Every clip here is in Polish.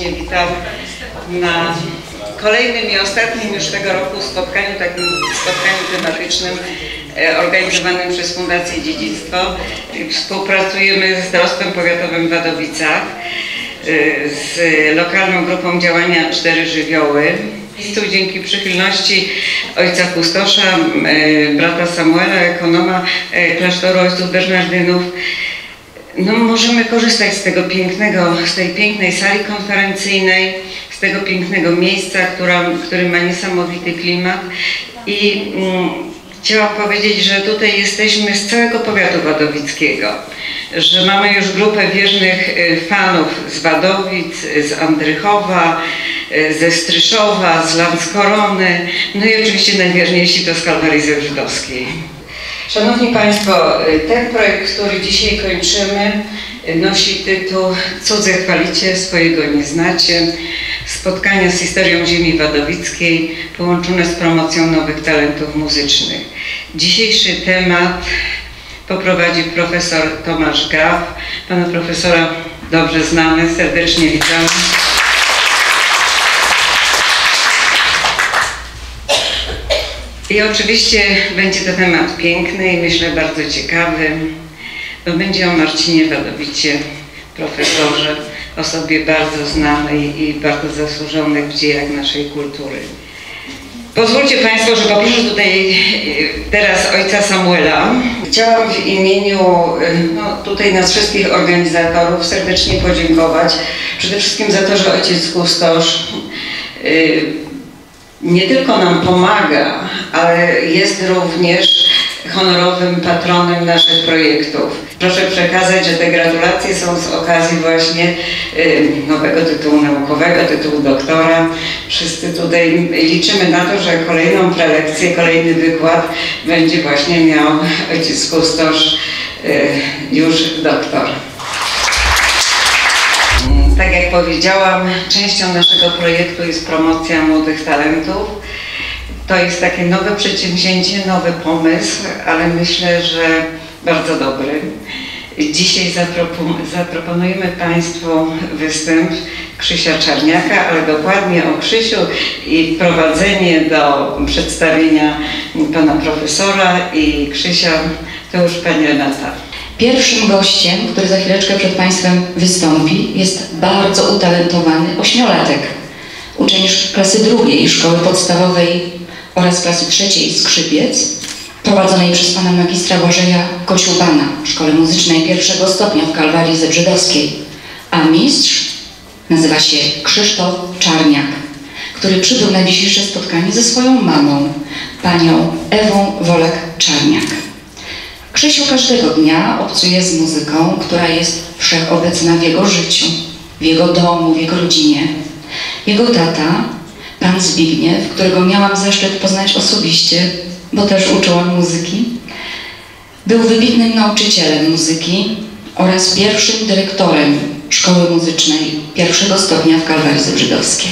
serdecznie witam na kolejnym i ostatnim już tego roku spotkaniu, takim spotkaniu tematycznym e, organizowanym przez Fundację Dziedzictwo. Współpracujemy z Dorostem Powiatowym w Wadowicach, e, z lokalną grupą działania Cztery Żywioły. Tu dzięki przychylności ojca Kustosza, e, brata Samuela, ekonoma klasztoru ojców Bernardynów, no, możemy korzystać z tego pięknego, z tej pięknej sali konferencyjnej, z tego pięknego miejsca, która, który ma niesamowity klimat i mm, chciałam powiedzieć, że tutaj jesteśmy z całego powiatu wadowickiego, że mamy już grupę wiernych y, fanów z Wadowic, z Andrychowa, y, ze Stryszowa, z Landskorony, no i oczywiście najwierniejsi to z Kalwarii Żydowskiej. Szanowni Państwo, y, ten projekt, który dzisiaj kończymy, y, nosi tytuł Cudze chwalicie, swojego nie znacie. Spotkania z historią ziemi wadowickiej połączone z promocją nowych talentów muzycznych. Dzisiejszy temat poprowadzi profesor Tomasz Gaw. Pana profesora dobrze znamy, serdecznie witamy. I oczywiście będzie to temat piękny i myślę bardzo ciekawy, bo będzie o Marcinie Wadowicie, profesorze, osobie bardzo znanej i bardzo zasłużonej w dziejach naszej kultury. Pozwólcie Państwo, że poproszę tutaj e, teraz ojca Samuela. Chciałam w imieniu e, no, tutaj nas wszystkich organizatorów serdecznie podziękować. Przede wszystkim za to, że ojciec Kustosz e, nie tylko nam pomaga, ale jest również honorowym patronem naszych projektów. Proszę przekazać, że te gratulacje są z okazji właśnie y, nowego tytułu naukowego, tytułu doktora. Wszyscy tutaj liczymy na to, że kolejną prelekcję, kolejny wykład będzie właśnie miał ojciec kustosz, y, już doktor. Tak jak powiedziałam, częścią naszego projektu jest promocja młodych talentów. To jest takie nowe przedsięwzięcie, nowy pomysł, ale myślę, że bardzo dobry. Dzisiaj zaproponujemy Państwu występ Krzysia Czarniaka, ale dokładnie o Krzysiu i prowadzenie do przedstawienia Pana Profesora i Krzysia to już Pani Renata. Pierwszym gościem, który za chwileczkę przed Państwem wystąpi, jest bardzo utalentowany ośmiolatek, uczeń klasy drugiej szkoły podstawowej oraz klasy trzeciej Skrzypiec, prowadzonej przez pana magistra Błażeja Kosiubana w Szkole Muzycznej pierwszego stopnia w Kalwarii Zebrzydowskiej, a mistrz nazywa się Krzysztof Czarniak, który przybył na dzisiejsze spotkanie ze swoją mamą, panią Ewą Wolek-Czarniak. Krzysiu każdego dnia obcuje z muzyką, która jest wszechobecna w jego życiu, w jego domu, w jego rodzinie. Jego tata, pan Zbigniew, którego miałam zaszczyt poznać osobiście, bo też uczyłam muzyki, był wybitnym nauczycielem muzyki oraz pierwszym dyrektorem szkoły muzycznej pierwszego stopnia w Kalwarii Zebrzydowskiej,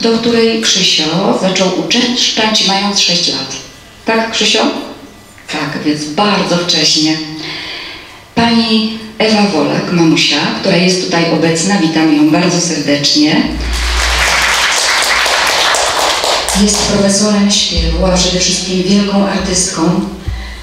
do której Krzysio zaczął uczęszczać mając 6 lat. Tak, Krzysio? Tak, więc bardzo wcześnie. Pani Ewa Wolak, mamusia, która jest tutaj obecna, witam ją bardzo serdecznie. Jest profesorem śpiewu, a przede wszystkim wielką artystką,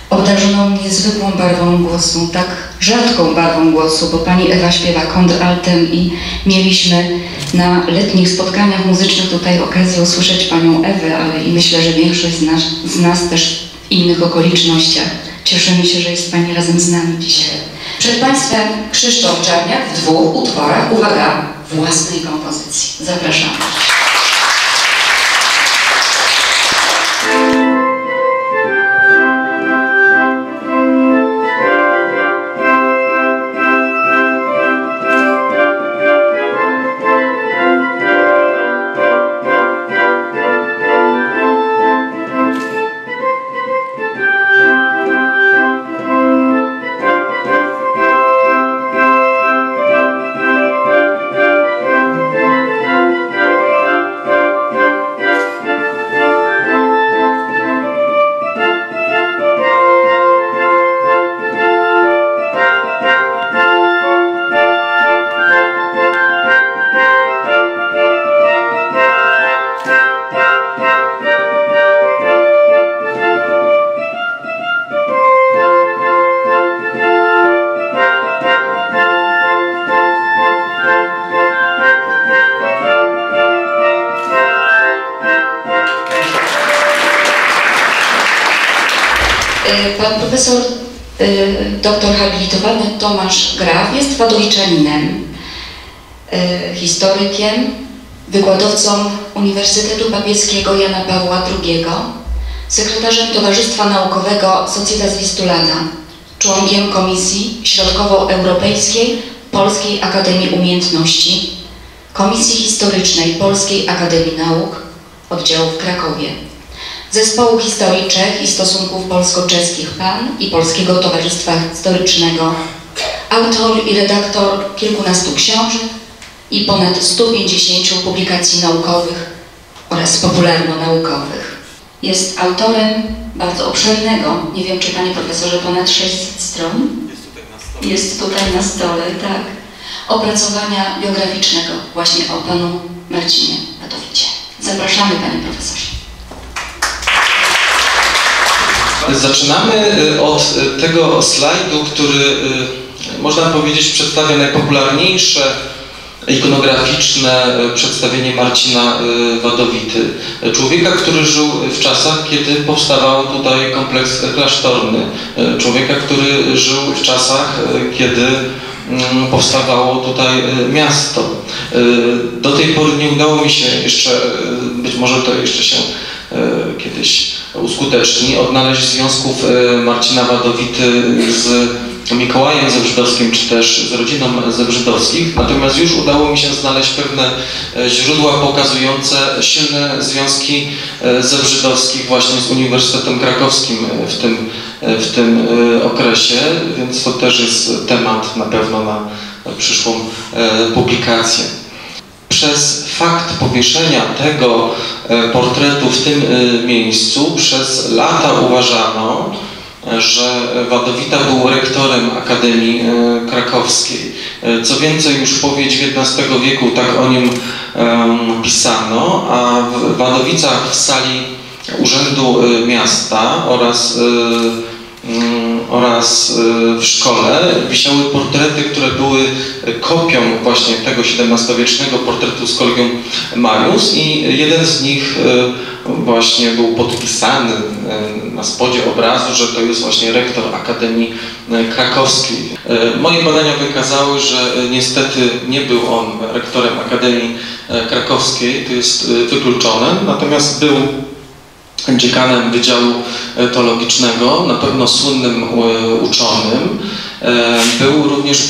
obdarzoną niezwykłą barwą głosu, tak rzadką barwą głosu, bo pani Ewa śpiewa kontraltem i mieliśmy na letnich spotkaniach muzycznych tutaj okazję usłyszeć panią Ewę, ale i myślę, że większość z nas, z nas też innych okolicznościach. Cieszymy się, że jest Pani razem z nami dzisiaj. Przed Państwem Krzysztof Czarniak w dwóch utworach, uwaga, własnej kompozycji. Zapraszamy. Doktor habilitowany Tomasz Graf jest wadowiczaninem, y, historykiem, wykładowcą Uniwersytetu Papieskiego Jana Pawła II, sekretarzem Towarzystwa Naukowego Societas Vistulana, członkiem Komisji Środkowoeuropejskiej Polskiej Akademii Umiejętności, Komisji Historycznej Polskiej Akademii Nauk, oddziału w Krakowie, Zespołu Historii Czech i Stosunków Polsko-Czeskich PAN i Polskiego Towarzystwa Historycznego, autor i redaktor kilkunastu książek i ponad 150 publikacji naukowych oraz popularno-naukowych. Jest autorem bardzo obszernego, nie wiem czy Panie Profesorze, ponad 600 stron. Jest tutaj na stole, tak. Opracowania biograficznego właśnie o Panu Marcinie Wadowicie. Zapraszamy Panie Profesorze. Zaczynamy y, od y, tego slajdu, który y, można powiedzieć przedstawia najpopularniejsze ikonograficzne przedstawienie Marcina Wadowity. Człowieka, który żył w czasach, kiedy powstawał tutaj kompleks klasztorny. Człowieka, który żył w czasach, kiedy mm, powstawało tutaj miasto. Do tej pory nie udało mi się jeszcze, być może to jeszcze się kiedyś uskuteczni, odnaleźć związków Marcina Wadowity z Mikołajem Zebrzydowskim, czy też z rodziną Zebrzydowskich, natomiast już udało mi się znaleźć pewne źródła pokazujące silne związki Zebrzydowskich właśnie z Uniwersytetem Krakowskim w tym, w tym okresie, więc to też jest temat na pewno na przyszłą publikację. Przez fakt powieszenia tego portretu w tym miejscu przez lata uważano, że Wadowita był rektorem Akademii Krakowskiej. Co więcej, już w połowie XIX wieku tak o nim pisano, a w Wadowicach w sali Urzędu Miasta oraz oraz w szkole wisiały portrety, które były kopią właśnie tego XVII-wiecznego portretu z Kolegium Marius i jeden z nich właśnie był podpisany na spodzie obrazu, że to jest właśnie rektor Akademii Krakowskiej. Moje badania wykazały, że niestety nie był on rektorem Akademii Krakowskiej, to jest wykluczone, natomiast był dziekanem Wydziału Teologicznego, na pewno słynnym uczonym. Był również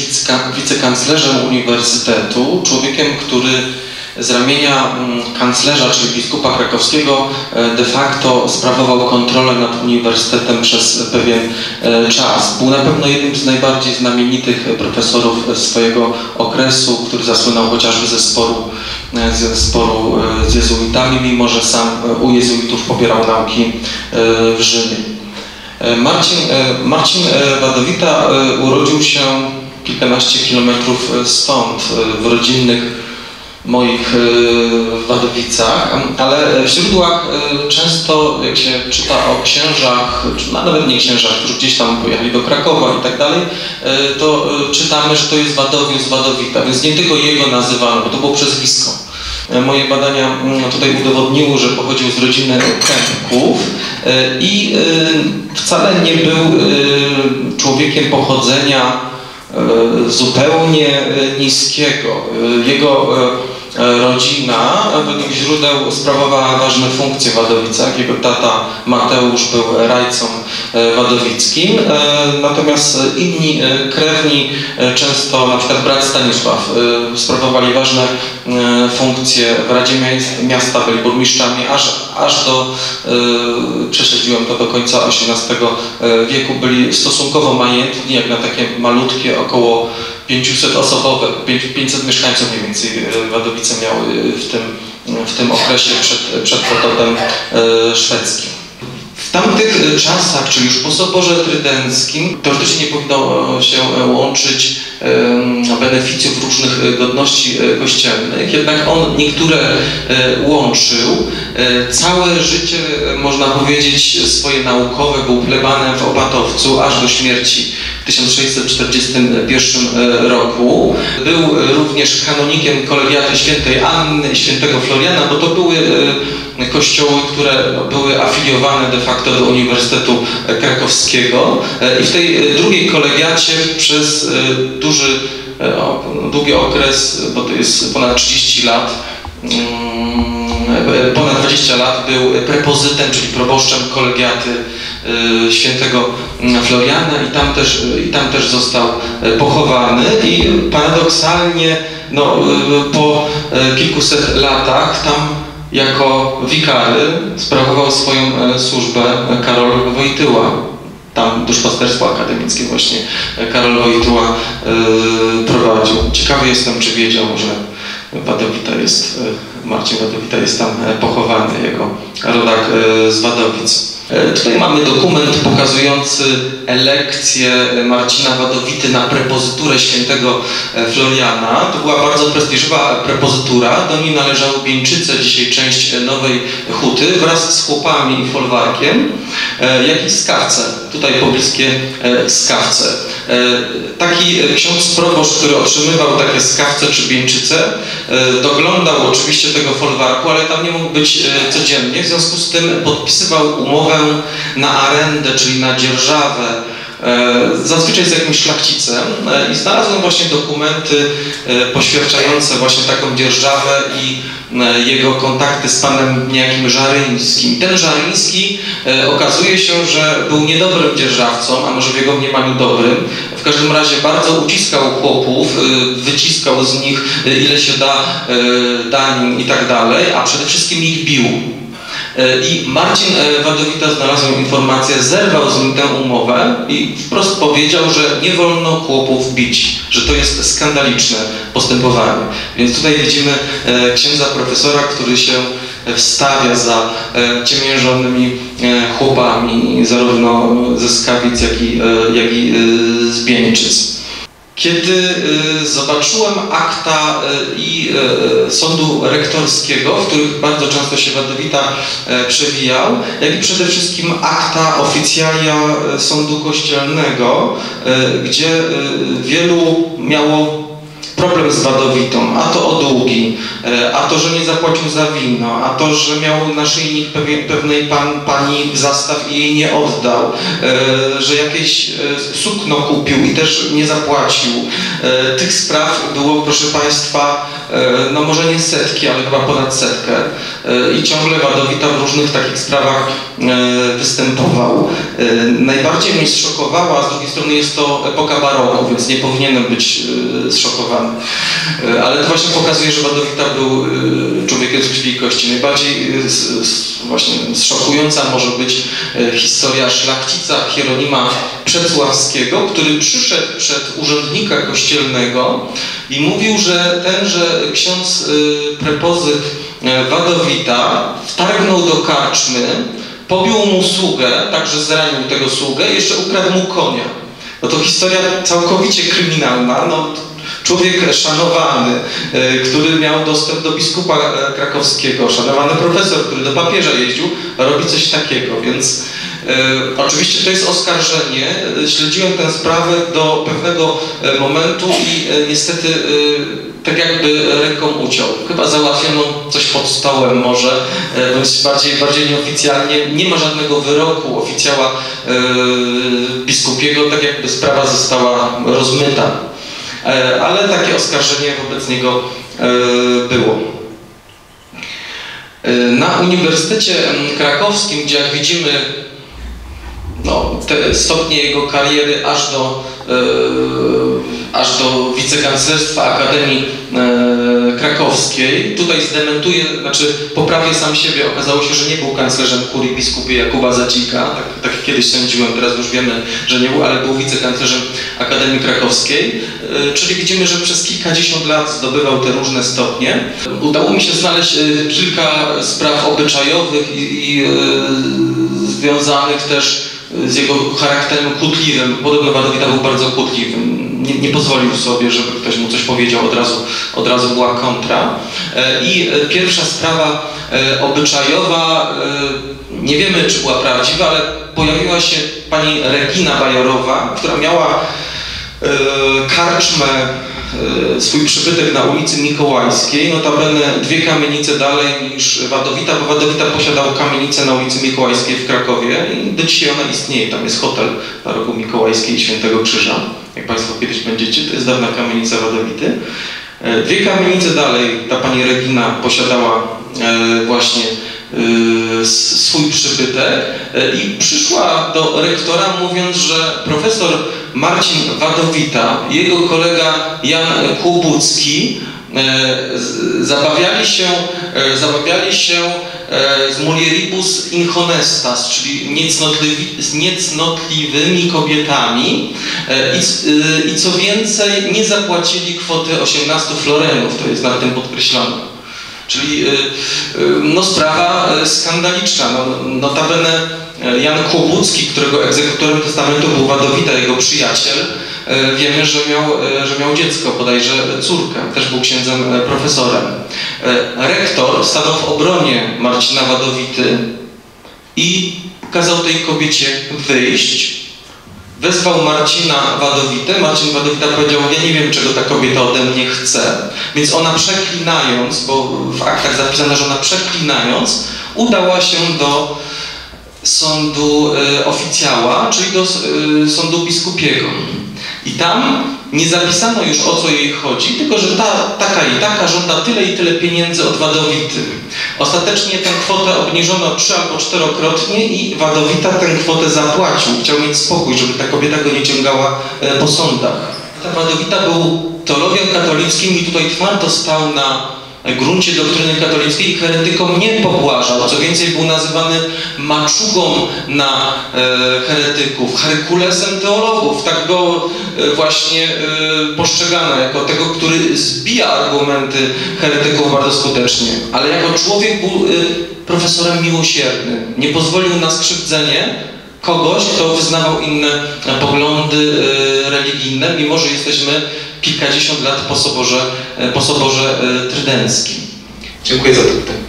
wicekanclerzem uniwersytetu, człowiekiem, który z ramienia kanclerza, czyli biskupa krakowskiego, de facto sprawował kontrolę nad uniwersytetem przez pewien czas. Był na pewno jednym z najbardziej znamienitych profesorów swojego okresu, który zasłynął chociażby ze sporu, ze sporu z jezuitami, mimo że sam u jezuitów popierał nauki w Rzymie. Marcin, Marcin Wadowita urodził się kilkanaście kilometrów stąd, w rodzinnych moich Wadowicach, ale w źródłach często, jak się czyta o księżach, czy nawet nie księżach, którzy gdzieś tam pojechali do Krakowa i tak dalej, to czytamy, że to jest Wadowius Wadowita, więc nie tylko jego nazywano, bo to było przezwisko. Moje badania tutaj udowodniły, że pochodził z rodziny Kępków i wcale nie był człowiekiem pochodzenia zupełnie niskiego. Jego rodzina według źródeł sprawowała ważne funkcje w Wadowicach. Jego tata Mateusz był rajcą wadowickim, natomiast inni krewni, często na przykład brat Stanisław, sprawowali ważne funkcje w Radzie Miasta, byli burmistrzami, aż, aż do, prześledziłem to do końca XVIII wieku, byli stosunkowo majętni, jak na takie malutkie, około 500 osobowe, 500 mieszkańców mniej więcej Wadowice miały w tym, w tym okresie przed, przed potopem szwedzkim. W tamtych czasach, czyli już po Soborze Trydenckim, teoretycznie nie powinno się łączyć beneficjów różnych godności kościelnych, jednak on niektóre łączył. Całe życie, można powiedzieć, swoje naukowe był plebanem w Opatowcu, aż do śmierci 1641 roku. Był również kanonikiem kolegiaty świętej Anny i świętego Floriana, bo to były kościoły, które były afiliowane de facto do Uniwersytetu Krakowskiego i w tej drugiej kolegiacie przez duży, długi okres, bo to jest ponad 30 lat, mm, ponad 20 lat był prepozytem, czyli proboszczem kolegiaty świętego Floriana i tam też, i tam też został pochowany i paradoksalnie no, po kilkuset latach tam jako wikary sprawował swoją służbę Karol Wojtyła. Tam duszpasterstwo akademickie właśnie Karol Wojtyła prowadził. Ciekawy jestem, czy wiedział, że Wadowita jest, Marcin Wadowita jest tam pochowany, jako rodak z Wadowic. Tutaj mamy dokument pokazujący elekcję Marcina Wadowity na prepozyturę świętego Floriana. To była bardzo prestiżowa prepozytura. Do niej należały Bieńczyce, dzisiaj część Nowej Huty, wraz z chłopami i folwarkiem, jak i skawce. Tutaj pobliskie skawce. Taki ksiądz proboszcz, który otrzymywał takie skawce czy Bieńczyce, doglądał oczywiście tego folwarku, ale tam nie mógł być codziennie. W związku z tym podpisywał umowę na arendę, czyli na dzierżawę, zazwyczaj z jakimś szlachcicem i znalazłem właśnie dokumenty poświadczające właśnie taką dzierżawę i jego kontakty z panem niejakim Żaryńskim. Ten Żaryński okazuje się, że był niedobrym dzierżawcą, a może w jego mniemaniu dobrym. W każdym razie bardzo uciskał chłopów, wyciskał z nich ile się da danin i tak dalej, a przede wszystkim ich bił. I Marcin Wadowita znalazł informację, zerwał z nim tę umowę i wprost powiedział, że nie wolno chłopów bić, że to jest skandaliczne postępowanie. Więc tutaj widzimy księdza profesora, który się wstawia za ciemiężonymi chłopami, zarówno ze Skawic, jak i, jak i z Bieńczyc. Kiedy zobaczyłem akta i sądu rektorskiego, w których bardzo często się Wadowita przewijał, jak i przede wszystkim akta oficjalia sądu kościelnego, gdzie wielu miało problem z Wadowitą, a to o długi, a to, że nie zapłacił za wino, a to, że miał naszyjnik pewnej pan, pani zastaw i jej nie oddał, że jakieś sukno kupił i też nie zapłacił. Tych spraw było, proszę Państwa, no może nie setki, ale chyba ponad setkę i ciągle Wadowita w różnych takich sprawach występował. Najbardziej mnie zszokowała, a z drugiej strony jest to epoka baroku, więc nie powinienem być zszokowany. Ale to właśnie pokazuje, że Wadowita był człowiekiem z krwi i kości. Najbardziej właśnie szokująca może być historia szlachcica Hieronima Przecławskiego, który przyszedł przed urzędnika kościelnego i mówił, że tenże ksiądz prepozyt Wadowita wtargnął do karczmy, pobił mu sługę, także zranił tego sługę jeszcze ukradł mu konia. No to historia całkowicie kryminalna. No, człowiek szanowany, który miał dostęp do biskupa krakowskiego, szanowany profesor, który do papieża jeździł, robi coś takiego, więc E, oczywiście to jest oskarżenie. Śledziłem tę sprawę do pewnego momentu i e, niestety e, tak jakby ręką uciął. Chyba załatwiono coś pod stołem może, bądź bardziej, bardziej nieoficjalnie. Nie ma żadnego wyroku oficjała biskupiego, tak jakby sprawa została rozmyta. Ale takie oskarżenie wobec niego było. Na Uniwersytecie Krakowskim, gdzie jak widzimy no, te stopnie jego kariery aż do, e, aż do wicekanclerstwa Akademii e, Krakowskiej. Tutaj zdementuję, znaczy poprawię sam siebie. Okazało się, że nie był kanclerzem kurii biskupie Jakuba Zadzika, tak, tak kiedyś sądziłem, teraz już wiemy, że nie był, ale był wicekanclerzem Akademii Krakowskiej. E, czyli widzimy, że przez kilkadziesiąt lat zdobywał te różne stopnie. Udało mi się znaleźć e, kilka spraw obyczajowych i, i e, związanych też z jego charakterem kłótliwym. Podobno Wadowita był bardzo kłótliwym. Nie, nie, pozwolił sobie, żeby ktoś mu coś powiedział, od razu, od razu była kontra. I pierwsza sprawa obyczajowa, nie wiemy czy była prawdziwa, ale pojawiła się pani Regina Bajorowa, która miała e, karczmę, e, swój przybytek na ulicy Mikołajskiej, notabene dwie kamienice dalej niż Wadowita, bo Wadowita posiadał kamienicę na ulicy Mikołajskiej w Krakowie i do dzisiaj ona istnieje. Tam jest hotel na rogu Mikołajskiej i Świętego Krzyża. Jak Państwo kiedyś będziecie, to jest dawna kamienica Wadowity. E, Dwie kamienice dalej ta pani Regina posiadała e, właśnie e, swój przybytek e, i przyszła do rektora mówiąc, że profesor Marcin Wadowita jego kolega Jan Kłubucki e, zabawiali się, e, zabawiali się e, z mulieribus inhonestas, czyli niecnotliwi, niecnotliwymi kobietami i, i co więcej nie zapłacili kwoty 18 florenów, to jest na tym podkreślone. Czyli no, sprawa skandaliczna. No, notabene Jan Kłobucki, którego egzekutorem testamentu był Wadowita, jego przyjaciel, y, wiemy, że miał, y, że miał dziecko, bodajże córkę, też był księdzem profesorem. Rektor stanął w obronie Marcina Wadowity i kazał tej kobiecie wyjść. Wezwał Marcina Wadowitę. Marcin Wadowita powiedział, ja nie wiem, czego ta kobieta ode mnie chce. Więc ona przeklinając, bo w aktach zapisano, że ona przeklinając, udała się do sądu e, oficjała, czyli do e, sądu biskupiego. I tam nie zapisano już o co jej chodzi, tylko że ta, taka i taka żąda tyle i tyle pieniędzy od Wadowity. Ostatecznie tę kwotę obniżono trzy albo czterokrotnie i Wadowita tę kwotę zapłacił. Chciał mieć spokój, żeby ta kobieta go nie ciągała e, po sądach. Ta Wadowita był teologiem katolickim i tutaj twardo stał na gruncie doktryny katolickiej heretykom nie pobłażał. Co więcej, był nazywany maczugą na e, heretyków, Herkulesem teologów. Tak go e, właśnie e, postrzegano jako tego, który zbija argumenty heretyków bardzo skutecznie. Ale jako człowiek był profesorem miłosiernym. Nie pozwolił na skrzywdzenie kogoś, kto wyznawał inne poglądy religijne, mimo że jesteśmy kilkadziesiąt lat po soborze, e, po soborze e, trydenckim. Dziękuję za to pytanie.